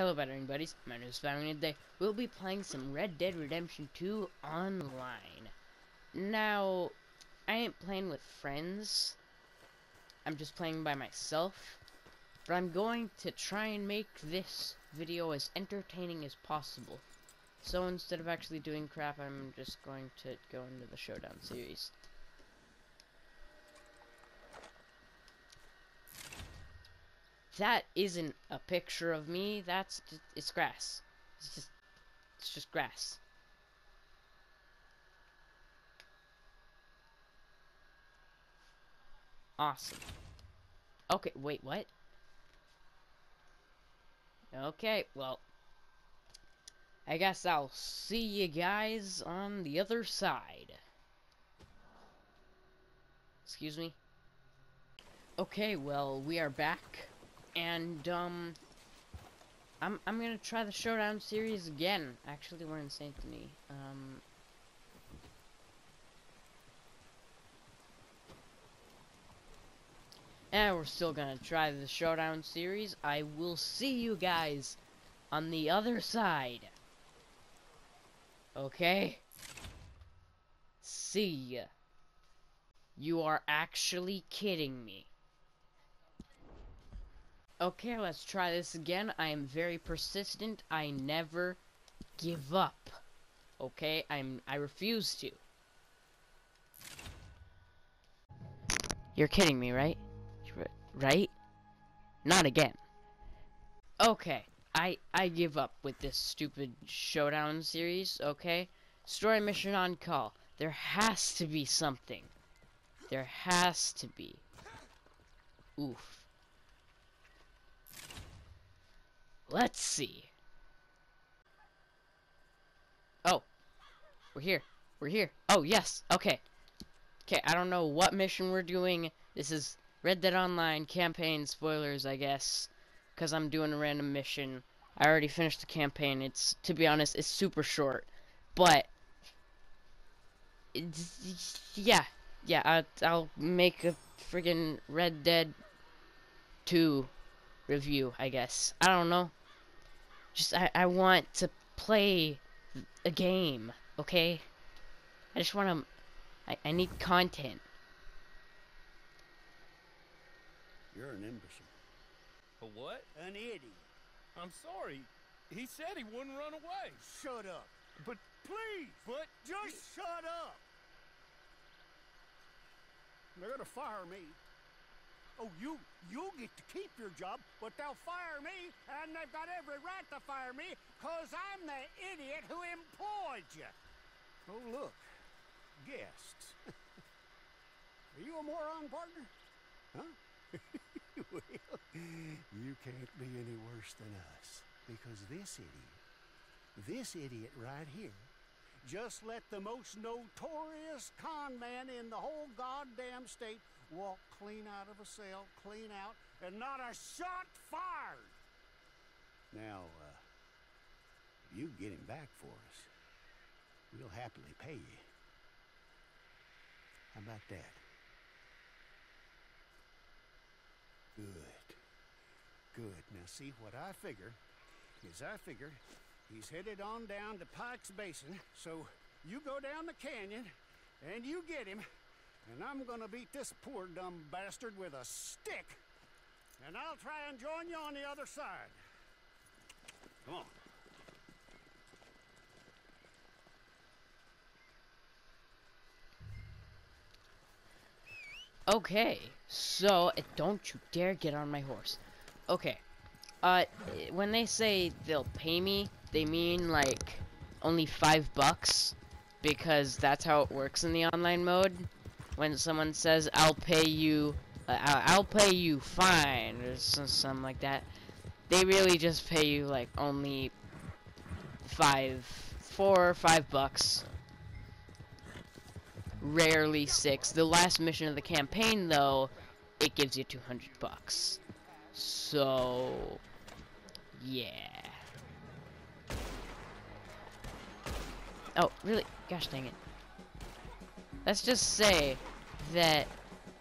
Hello veteran Buddies, my name is Valerie and today we'll be playing some Red Dead Redemption 2 online. Now, I ain't playing with friends, I'm just playing by myself, but I'm going to try and make this video as entertaining as possible. So instead of actually doing crap, I'm just going to go into the Showdown series. That isn't a picture of me. That's it's grass. It's just it's just grass. Awesome. Okay, wait, what? Okay, well, I guess I'll see you guys on the other side. Excuse me? Okay, well, we are back and um I'm I'm gonna try the showdown series again. Actually, we're in Saint Denis. Um. And we're still gonna try the showdown series. I will see you guys on the other side. Okay? See ya. You are actually kidding me. Okay, let's try this again. I am very persistent. I never give up. Okay, I'm I refuse to. You're kidding me, right? Right? Not again. Okay, I I give up with this stupid showdown series, okay? Story mission on call. There has to be something. There has to be. Oof. Let's see. Oh. We're here. We're here. Oh, yes. Okay. Okay, I don't know what mission we're doing. This is Red Dead Online campaign spoilers, I guess. Because I'm doing a random mission. I already finished the campaign. It's, to be honest, it's super short. But, it's, yeah. Yeah, I, I'll make a friggin' Red Dead 2 review, I guess. I don't know. Just, I, I want to play a game, okay? I just want to, I, I need content. You're an imbecile. A what? An idiot. I'm sorry. He said he wouldn't run away. Shut up. But Please, but just shut up. They're gonna fire me. Oh, you you get to keep your job, but they'll fire me, and they've got every right to fire me, cause I'm the idiot who employed you. Oh, look, guests. Are you a moron, partner? Huh? well, you can't be any worse than us, because this idiot, this idiot right here, just let the most notorious con man in the whole goddamn state walk clean out of a cell, clean out, and not a shot fired. Now, uh, you get him back for us. We'll happily pay you. How about that? Good. Good. Now, see, what I figure is I figure he's headed on down to Pike's Basin, so you go down the canyon and you get him, and I'm gonna beat this poor dumb bastard with a stick. And I'll try and join you on the other side. Come on. Okay, so uh, don't you dare get on my horse. Okay, uh, when they say they'll pay me, they mean like only five bucks because that's how it works in the online mode. When someone says I'll pay you, uh, I'll, pay you fine or something like that, they really just pay you like only five, four or five bucks rarely six. The last mission of the campaign, though, it gives you 200 bucks. So, yeah. Oh, really? Gosh dang it. Let's just say that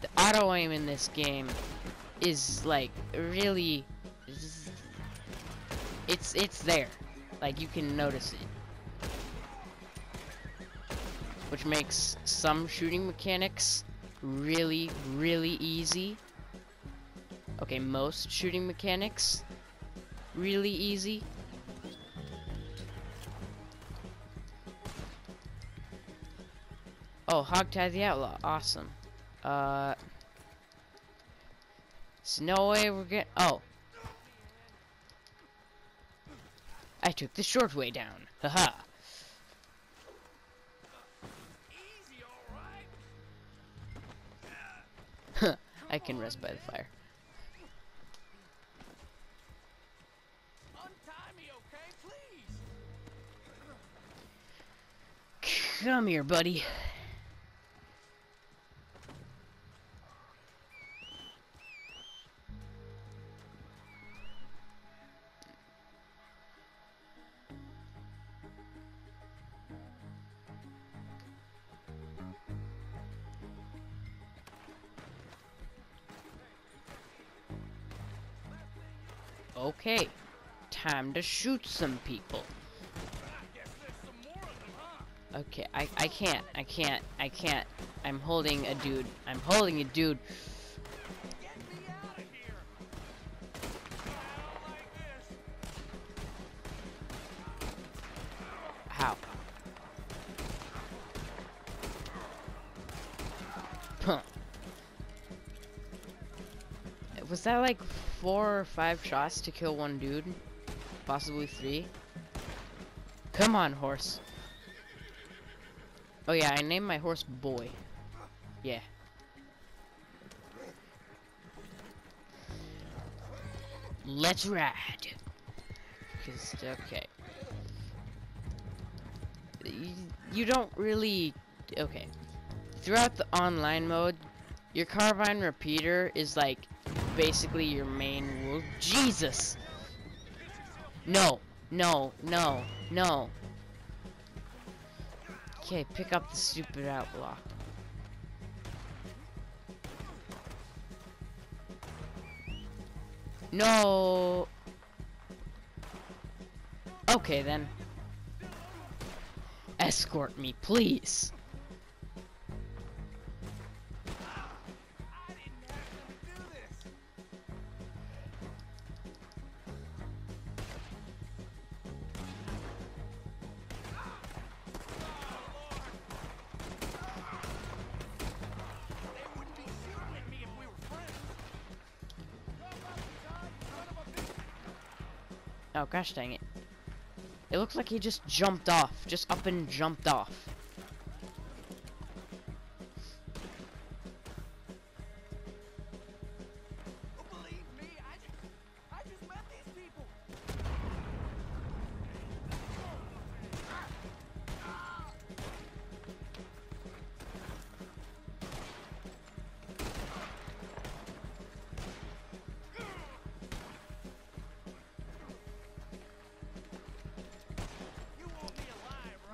the auto aim in this game is like really It's it's there. Like you can notice it. Which makes some shooting mechanics really, really easy. Okay, most shooting mechanics really easy. Oh, Hogtie the Outlaw. Awesome. Uh... There's no way we're gonna... Oh. I took the short way down. Haha. Right. I can rest by the fire. Come here, buddy. Okay, time to shoot some people. Okay, I, I can't, I can't, I can't. I'm holding a dude. I'm holding a dude. How? Huh. Was that like four or five shots to kill one dude? Possibly three? Come on, horse. Oh yeah, I named my horse Boy. Yeah. Let's ride. 'Cause, okay. You, you don't really... Okay. Throughout the online mode, your Carbine repeater is like basically your main rule. Jesus! No, no, no, no. Okay, pick up the stupid outlaw. No. Okay then. Escort me, please. Gosh dang it. It looks like he just jumped off. Just up and jumped off.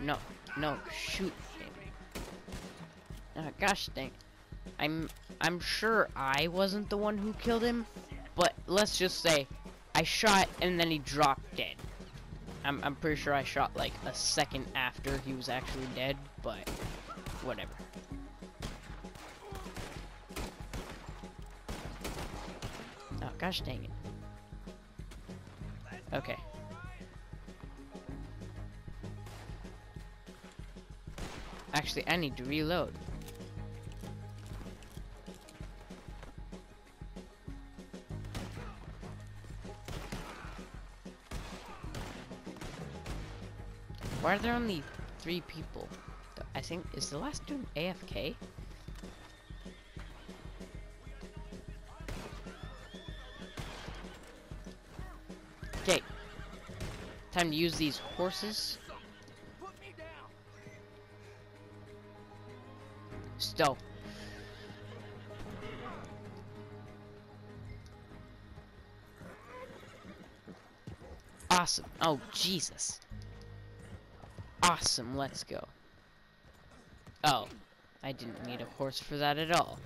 No, no, shoot him. Oh, gosh dang. I'm I'm sure I wasn't the one who killed him, but let's just say I shot and then he dropped dead. I'm I'm pretty sure I shot like a second after he was actually dead, but whatever. Oh gosh dang it. Okay. Actually, I need to reload. Why are there only three people? I think, is the last dude AFK? Okay. Time to use these horses. Stow. Awesome. Oh, Jesus. Awesome, let's go. Oh, I didn't need a horse for that at all.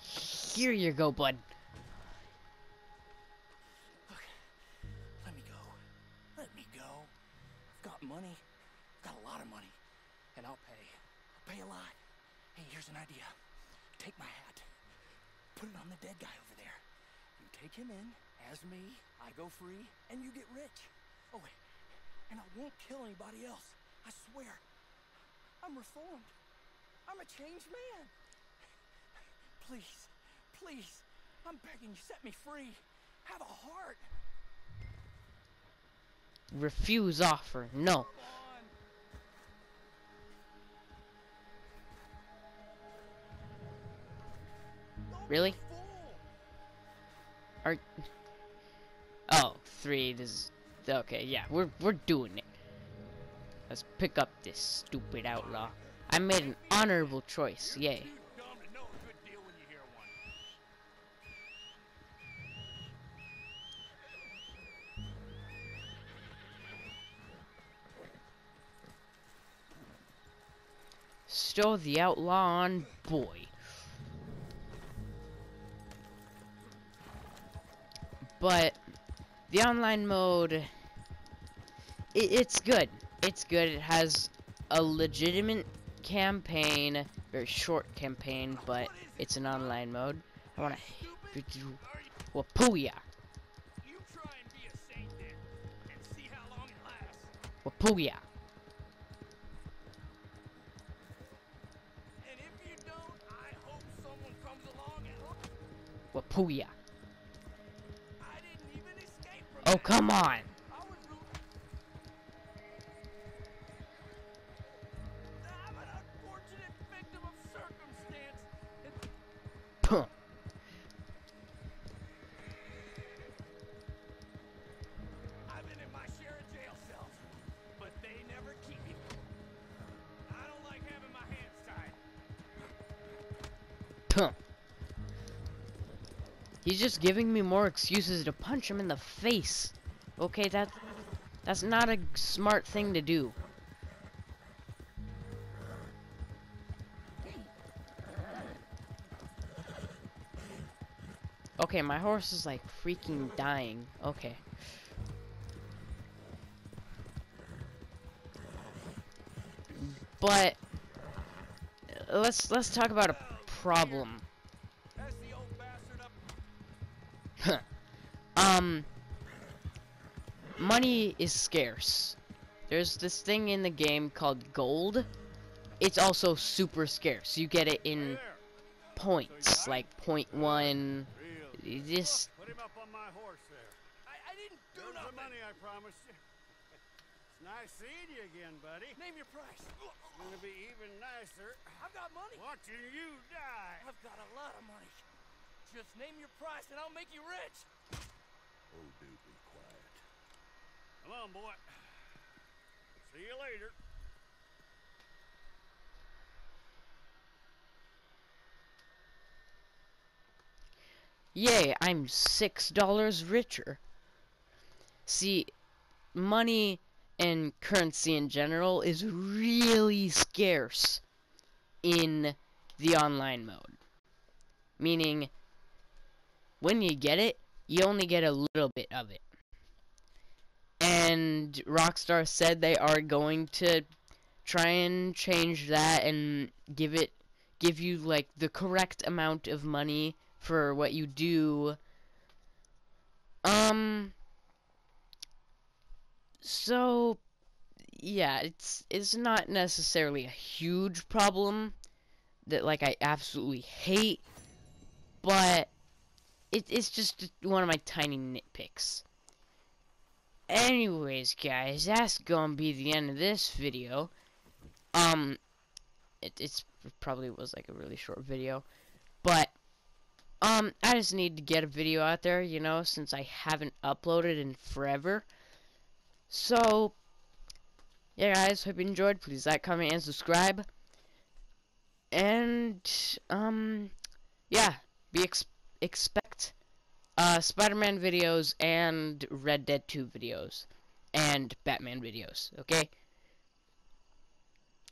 Here you go, bud. Free, and you get rich. Oh, wait. And I won't kill anybody else. I swear. I'm reformed. I'm a changed man. Please, please, I'm begging you, set me free. Have a heart. Refuse offer. No. Really? Are Oh, three This is okay, yeah, we're we're doing it. Let's pick up this stupid outlaw. I made an honorable choice, yay. Stow the outlaw on boy. But the online mode, it, it's good. It's good. It has a legitimate campaign, very short campaign, but it's an online mode. I want to Wapuya. Wapuya. Wapuya. Oh, come on. He's just giving me more excuses to punch him in the face. Okay, that that's not a smart thing to do. Okay, my horse is like freaking dying. Okay. But let's let's talk about a problem. um money is scarce. There's this thing in the game called gold. It's also super scarce. You get it in points, like point one. You just Put him up on my horse there. I, I didn't do There's the money I promised you. It's nice seeing you again, buddy. Name your price. It's gonna be even nicer I've got money. watching you die. I've got a lot of money. Just name your price and I'll make you rich. Oh, dude, be quiet. Come on, boy. See you later. Yay, I'm six dollars richer. See, money and currency in general is really scarce in the online mode. Meaning, when you get it, you only get a little bit of it. And Rockstar said they are going to try and change that and give it give you like the correct amount of money for what you do. Um so yeah, it's it's not necessarily a huge problem that like I absolutely hate, but it, it's just one of my tiny nitpicks. Anyways, guys, that's gonna be the end of this video. Um, it it's it probably was like a really short video, but um, I just need to get a video out there, you know, since I haven't uploaded in forever. So, yeah, guys, hope you enjoyed. Please like, comment, and subscribe. And, um, yeah, be ex expect uh, Spider-Man videos and Red Dead 2 videos and Batman videos, okay?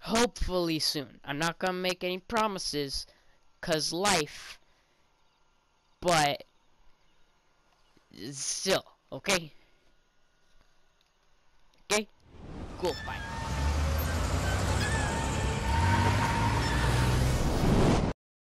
Hopefully soon. I'm not gonna make any promises, cause life but still, okay? Okay? Cool, bye.